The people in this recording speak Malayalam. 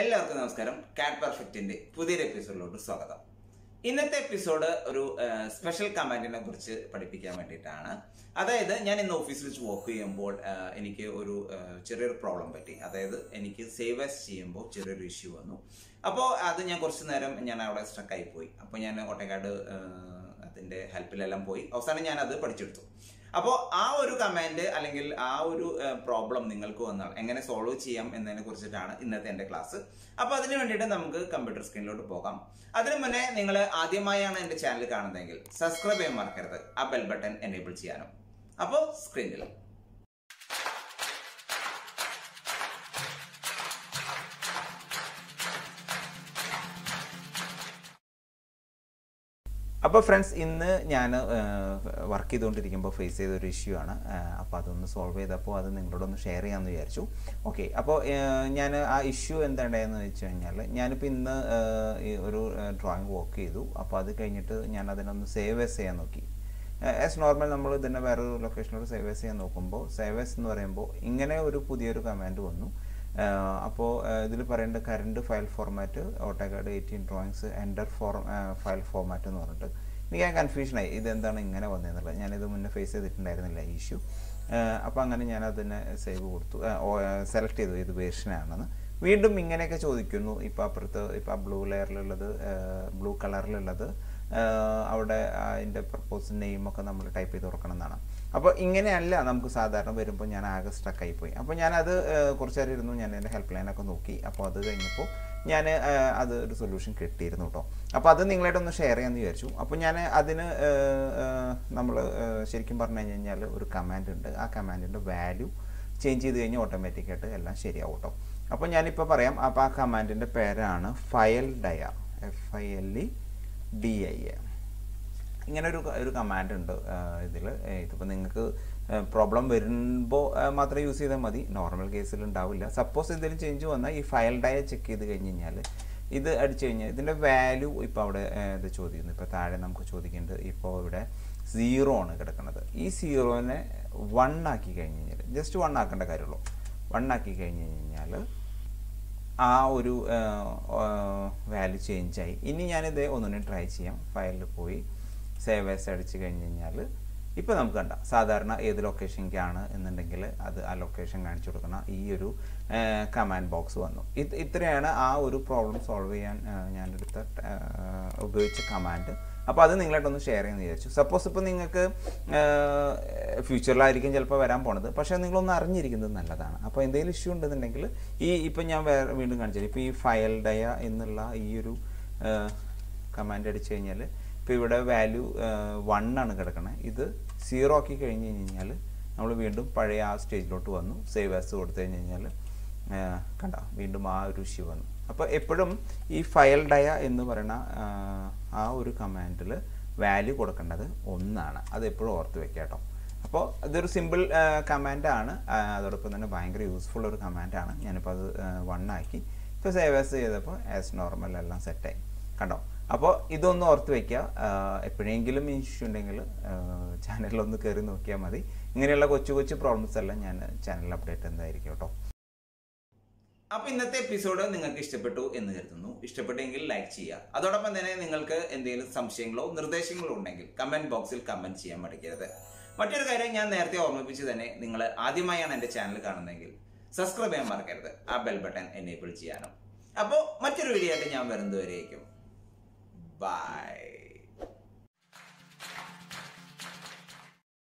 എല്ലാവർക്കും നമസ്കാരം. കാറ്റ് പെർഫെക്റ്റിന്റെ പുതിയൊരു എപ്പിസോഡിലോട്ട് സ്വാഗതം. ഇന്നത്തെ എപ്പിസോഡ് ഒരു സ്പെഷ്യൽ കമാൻഡിനെ കുറിച്ച് പഠിപ്പിക്കാൻ വേണ്ടിയിട്ടാണ്. അതായത് ഞാൻ ഇന്ന് ഓഫീസിൽ വെച്ച് വർക്ക് ചെയ്യുമ്പോൾ എനിക്ക് ഒരു ചെറിയൊരു പ്രോബ്ലം പറ്റി. അതായത് എനിക്ക് സേവ് ആസ് ചെയ്യുമ്പോൾ ചെറിയൊരു ഇഷ്യൂ വന്നു. അപ്പോൾ അത് ഞാൻ കുറച്ച് നേരം ഞാൻ അവിടെ സ്ട്രക്ക് ആയി പോയി. അപ്പോൾ ഞാൻ ഒട്ടേക്കാട് അതിന്റെ ഹെൽപ്പിലെല്ലാം പോയി. അവസാനം ഞാൻ അത് പഠിച്ചെടുത്തു. അപ്പോൾ ആ ഒരു കമാൻഡ് അല്ലെങ്കിൽ ആ ഒരു പ്രോബ്ലം നിങ്ങൾക്ക് വന്നാൽ എങ്ങനെ സോൾവ് ചെയ്യാം എന്നതിനെ കുറിച്ചിട്ടാണ് ഇന്നത്തെ എന്റെ ക്ലാസ് അപ്പോൾ അതിന് വേണ്ടിയിട്ട് നമുക്ക് കമ്പ്യൂട്ടർ സ്ക്രീനിലോട്ട് പോകാം. അതിനു മുന്നേ നിങ്ങൾ ആദ്യമായാണ് എന്റെ ചാനൽ കാണുന്നതെങ്കിൽ സബ്സ്ക്രൈബ് ചെയ്യാൻ മറക്കരുത്. ആ ബെൽ ബട്ടൺ എനേബിൾ ചെയ്യാനും. അപ്പോൾ സ്ക്രീനിൽ അപ്പോൾ ഫ്രണ്ട്സ് ഇന്ന് ഞാൻ വർക്ക് ചെയ്തുകൊണ്ടിരിക്കുമ്പോൾ ഫേസ് ചെയ്ത ഒരു ഇഷ്യൂ ആണ്. അപ്പോൾ അതൊന്ന് സോൾവ് ചെയ്തപ്പോൾ അത് നിങ്ങളോടൊന്ന് ഷെയർ ചെയ്യാമെന്ന് വിചാരിച്ചു. ഓക്കെ അപ്പോൾ ഞാൻ ആ ഇഷ്യൂ എന്താണ്ടായെന്ന് വെച്ച് കഴിഞ്ഞാൽ ഞാനിപ്പോൾ ഇന്ന് ഒരു ഡ്രോയിങ് വർക്ക് ചെയ്തു. അപ്പോൾ അത് കഴിഞ്ഞിട്ട് ഞാൻ അതിനൊന്ന് സേവ് എസ് ചെയ്യാൻ നോക്കി. ആസ് നോർമൽ നമ്മൾ ഇതിനെ വേറൊരു ലൊക്കേഷനിലോട്ട് സേവ് എസ് ചെയ്യാൻ നോക്കുമ്പോൾ സേവ് എസ് എന്ന് പറയുമ്പോൾ ഇങ്ങനെ ഒരു പുതിയൊരു കമാൻഡ് വന്നു. അപ്പോൾ ഇതിൽ പറയേണ്ട current file format AutoCAD eighteen drawings enter for file format എന്ന് പറഞ്ഞിട്ട് എനിക്ക് ഞാൻ കൺഫ്യൂഷനായി ഇതെന്താണ് ഇങ്ങനെ വന്നതെന്നുള്ളത് ഞാനിത് മുന്നേ ഫേസ് ചെയ്തിട്ടുണ്ടായിരുന്നില്ല ഇഷ്യൂ അപ്പോൾ അങ്ങനെ ഞാൻ അതിനെ സേവ് കൊടുത്തു. സെലക്ട് ചെയ്തു. ഇത് വേർഷനാണെന്ന് വീണ്ടും ഇങ്ങനെയൊക്കെ ചോദിക്കുന്നു. ഇപ്പോൾ അപ്പുറത്ത് ഇപ്പോൾ ബ്ലൂ ലെയറിലുള്ളത് ബ്ലൂ കളറിലുള്ളത് അവിടെ അതിന്റെ പ്രപ്പോസ് നെയിമൊക്കെ നമ്മൾ ടൈപ്പ് ചെയ്ത് തുറക്കണം എന്നാണ്. അപ്പോൾ ഇങ്ങനെയല്ല നമുക്ക് സാധാരണ വരുമ്പോൾ ഞാൻ ആകെ സ്ട്രക്ക് പോയി. അപ്പോൾ ഞാനത് കുറച്ച് നേരം ഇരുന്നു ഞാൻ എന്റെ ഹെൽപ്പ് ലൈനൊക്കെ നോക്കി. അപ്പോൾ അത് കഴിഞ്ഞപ്പോൾ ഞാൻ അത് ഒരു സൊല്യൂഷൻ കിട്ടിയിരുന്നു കേട്ടോ അപ്പോൾ അത് നിങ്ങളായിട്ടൊന്ന് ഷെയർ ചെയ്യാമെന്ന് വിചാരിച്ചു. അപ്പോൾ ഞാൻ അതിന് നമ്മൾ ശരിക്കും പറഞ്ഞു കഴിഞ്ഞാൽ ഒരു കമാൻഡ് ഉണ്ട്. ആ കമാൻഡിന്റെ വാല്യൂ ചേഞ്ച് ചെയ്ത് കഴിഞ്ഞാൽ ഓട്ടോമാറ്റിക്കായിട്ട് എല്ലാം ശരിയാവും കേട്ടോ അപ്പോൾ ഞാനിപ്പോൾ പറയാം. അപ്പോൾ ആ കമാൻഡിന്റെ പേരാണ് filedia F I L E D I A ഇങ്ങനെ ഒരു ഒരു കമാൻഡ് ഉണ്ട് ഇതിൽ ഇതിപ്പോൾ നിങ്ങൾക്ക് പ്രോബ്ലം വരുമ്പോൾ മാത്രമേ യൂസ് ചെയ്താൽ മതി. നോർമൽ കേസിൽ ഉണ്ടാവില്ല. സപ്പോസ് എന്തെങ്കിലും ചേഞ്ച് വന്നാൽ ഈ ഫയൽ ഡയ ചെക്ക് ചെയ്ത് കഴിഞ്ഞ് കഴിഞ്ഞാൽ ഇത് അടിച്ചു കഴിഞ്ഞാൽ ഇതിന്റെ വാല്യൂ ഇപ്പോൾ അവിടെ ഇത് ചോദിക്കുന്നു. ഇപ്പോൾ താഴെ നമുക്ക് ചോദിക്കേണ്ടത് ഇപ്പോൾ ഇവിടെ സീറോ ആണ് കിടക്കുന്നത്. ഈ സീറോനെ വൺ ആക്കി കഴിഞ്ഞ് കഴിഞ്ഞാൽ ജസ്റ്റ് വൺ ആക്കേണ്ട കാര്യമുള്ളൂ. വൺ ആക്കി കഴിഞ്ഞ് കഴിഞ്ഞാൽ ആ ഒരു വാല്യൂ ചേഞ്ചായി ഇനി ഞാനിത് ഒന്നിനും ട്രൈ ചെയ്യാം. ഫയലിൽ പോയി സേവ് എസ് അടിച്ച് കഴിഞ്ഞ് കഴിഞ്ഞാൽ ഇപ്പോൾ നമുക്ക് കണ്ട സാധാരണ ഏത് ലൊക്കേഷനിലേക്കാണ് എന്നുണ്ടെങ്കിൽ അത് ആ ലൊക്കേഷൻ കാണിച്ചു കൊടുക്കുന്ന ഈ ഒരു കമാൻഡ് ബോക്സ് വന്നു. ഇത് ഇത്രയാണ് ആ ഒരു പ്രോബ്ലം സോൾവ് ചെയ്യാൻ ഞാനെടുത്ത ഉപയോഗിച്ച കമാൻഡ് അപ്പോൾ അത് നിങ്ങളായിട്ടൊന്ന് ഷെയർ ചെയ്യുമെന്ന് വിചാരിച്ചു. സപ്പോസ് ഇപ്പോൾ നിങ്ങൾക്ക് ഫ്യൂച്ചറിലായിരിക്കും ചിലപ്പോൾ വരാൻ പോണത് പക്ഷേ നിങ്ങളൊന്ന് അറിഞ്ഞിരിക്കുന്നത് നല്ലതാണ്. അപ്പോൾ എന്തെങ്കിലും ഇഷ്യൂ ഉണ്ടെന്നുണ്ടെങ്കിൽ ഈ ഇപ്പം ഞാൻ വേറെ വീണ്ടും കാണിച്ചു ഇപ്പോൾ ഈ ഫയൽ ഡയ എന്നുള്ള ഈ ഒരു കമാൻഡ് അടിച്ചു കഴിഞ്ഞാൽ ഇപ്പോൾ ഇവിടെ വാല്യൂ വൺ ആണ് കിടക്കുന്നത് ഇത് സീറോ ആക്കി കഴിഞ്ഞ് കഴിഞ്ഞാൽ നമ്മൾ വീണ്ടും പഴയ ആ സ്റ്റേജിലോട്ട് വന്നു. സേവ് ആസ് കൊടുത്തു കഴിഞ്ഞ് കഴിഞ്ഞാൽ കണ്ട വീണ്ടും ആ ഒരു ഇഷ്യൂ വന്നു. അപ്പോൾ എപ്പോഴും ഈ ഫയൽ ഡയ എന്ന് പറയുന്ന ആ, ഒരു കമാൻഡിൽ വാല്യൂ കൊടുക്കേണ്ടത് ഒന്നാണ്. അത് എപ്പോഴും ഓർത്ത് വെക്കുക കേട്ടോ. അപ്പോൾ ഇതൊരു സിമ്പിൾ കമാൻഡാണ് അതോടൊപ്പം തന്നെ ഭയങ്കര യൂസ്ഫുൾ ഒരു കമാൻഡാണ് ഞാനിപ്പോൾ അത് വൺ ആക്കി. ഇപ്പോൾ സേവ് ആസ് ചെയ്തപ്പോൾ ആസ് നോർമൽ എല്ലാം സെറ്റായി കണ്ടോ? അപ്പോൾ ഇതൊന്ന് ഓർത്ത് വയ്ക്കുക എപ്പോഴെങ്കിലും ഇഷ്യൂ ഉണ്ടെങ്കിൽ ചാനലിലൊന്ന് കയറി നോക്കിയാൽ മതി. ഇങ്ങനെയുള്ള കൊച്ചു കൊച്ചു പ്രോബ്ലംസ് എല്ലാം ഞാൻ ചാനലിൽ അപ്ഡേറ്റ് എന്തായിരിക്കും കേട്ടോ. അപ്പൊ ഇന്നത്തെ എപ്പിസോഡ് നിങ്ങൾക്ക് ഇഷ്ടപ്പെട്ടു എന്ന് കരുതുന്നു. ഇഷ്ടപ്പെട്ടെങ്കിൽ ലൈക്ക് ചെയ്യുക. അതോടൊപ്പം തന്നെ നിങ്ങൾക്ക് എന്തെങ്കിലും സംശയങ്ങളോ നിർദ്ദേശങ്ങളോ ഉണ്ടെങ്കിൽ കമന്റ് ബോക്സിൽ കമന്റ് ചെയ്യാൻ മടിക്കരുത്. മറ്റൊരു കാര്യം ഞാൻ നേരത്തെ ഓർമ്മിപ്പിച്ച് തന്നെ നിങ്ങൾ ആദ്യമായാണ് എന്റെ ചാനൽ കാണുന്നതെങ്കിൽ സബ്സ്ക്രൈബ് ചെയ്യാൻ മറക്കരുത്. ആ ബെൽ ബട്ടൺ എനേബിൾ ചെയ്യാനും. അപ്പോൾ മറ്റൊരു വീഡിയോ ആയിട്ട് ഞാൻ വരുന്നതുവരേക്കും. Bye.